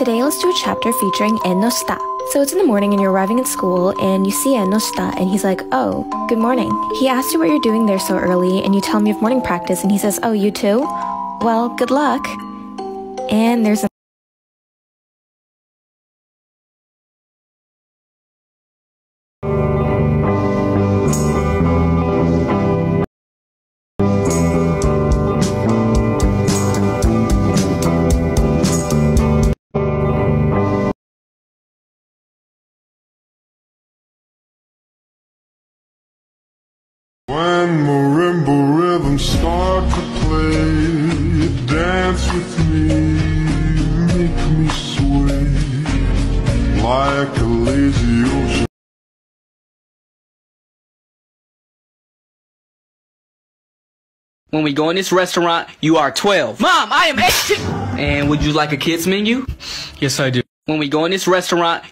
Today, let's do a chapter featuring Ennoshita. So it's in the morning and you're arriving at school and you see Ennoshita and he's like, oh, good morning. He asks you what you're doing there so early and you tell him you have morning practice and he says, oh, you too? Well, good luck. And there's a When marimba rhythms start to play, dance with me, make me sway like a lazy ocean. When we go in this restaurant, you are 12. Mom, I am 18! And would you like a kids menu? Yes, I do. When we go in this restaurant,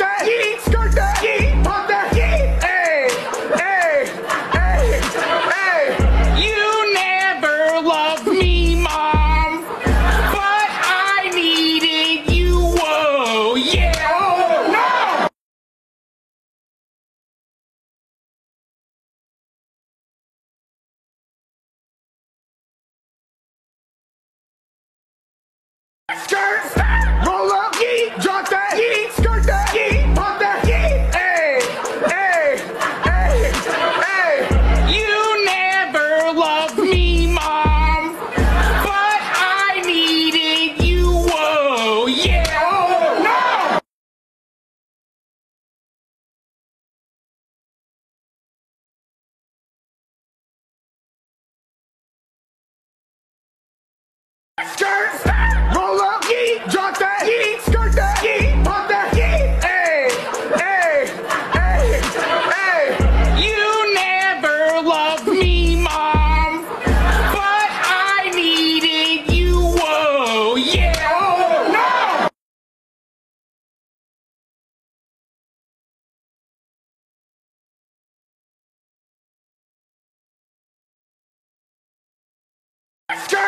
that, yeet,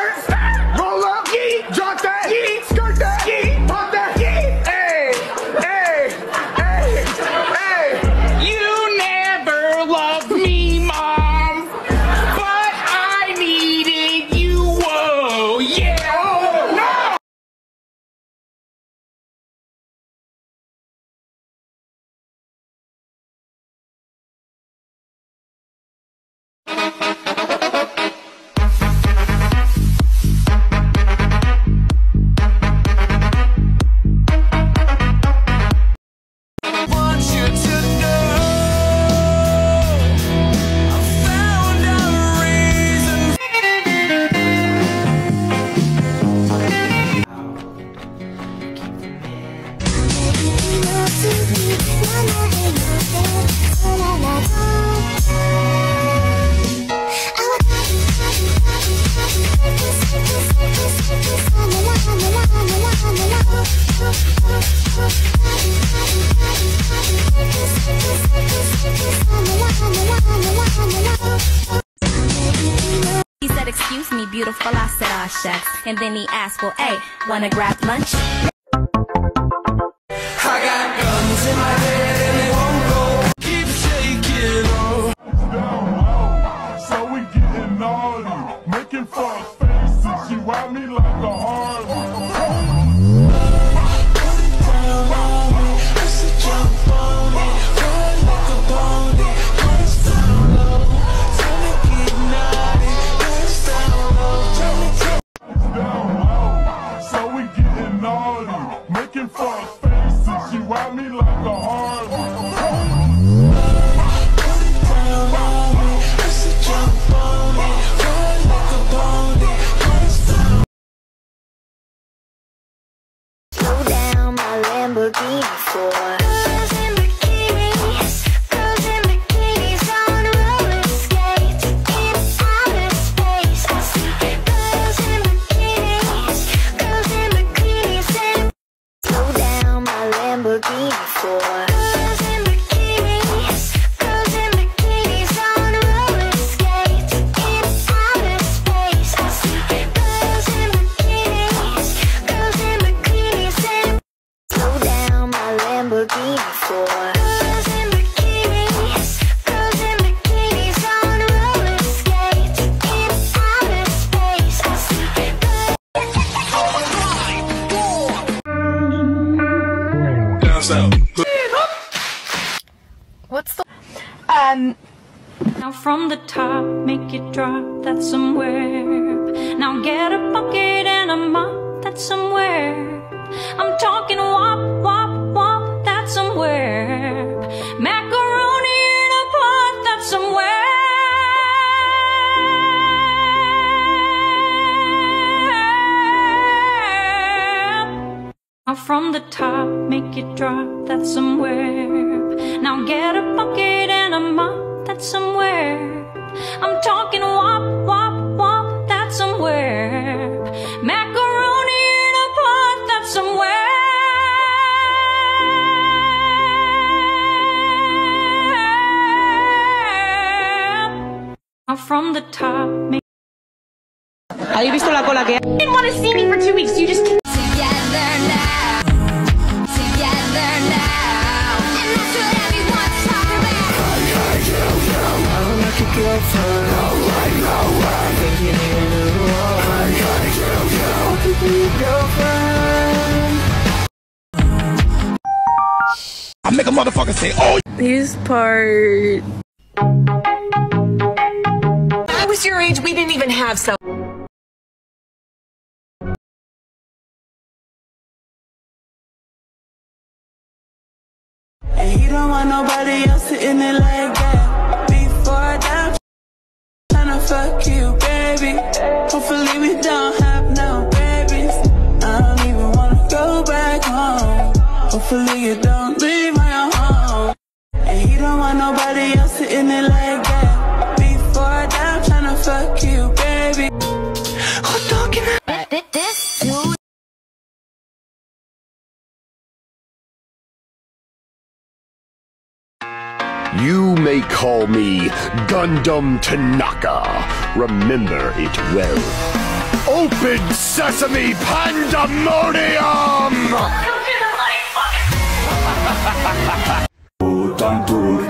Skirt, me, beautiful. I said, ah, shucks. And then he asked, well, hey, wanna grab lunch? I got guns Um, Now from the top, make it drop, that's somewhere. Now get a bucket and a mop, that's somewhere. I'm talking wop, wop, wop, that's somewhere. Macaroni in a pot, that's somewhere. Now from the top, make it drop, that's somewhere. Now get a bucket from the top, ¿Habéis visto la cola que didn't want to see me for two weeks. You just Together now. Together now. And that's what everyone's talking about. I make a motherfucker say, oh, These part. I age. We didn't even have cell. And he don't want nobody else sitting there like that. Before that, tryna fuck you, baby. Hopefully we don't have no babies. I don't even wanna go back home. Hopefully you don't leave my home. And he don't want nobody else sitting there like that. Call me Gundham Tanaka. Remember it well. Open Sesame Pandemonium!